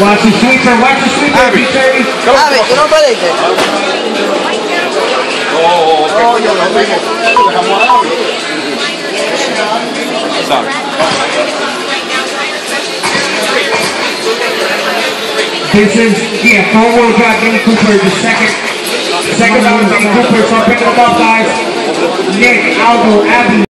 Watch the sweeper, watch the sweeper, Abby. B30. Abby, tú no puedes ir. Oh, ok. Oh, yo no tengo. Sorry. This is, yeah, four-wheel drive Mini Cooper, the second, second round of Mini Cooper, so I'm picking them up, guys. Nick, Aldo, Abby.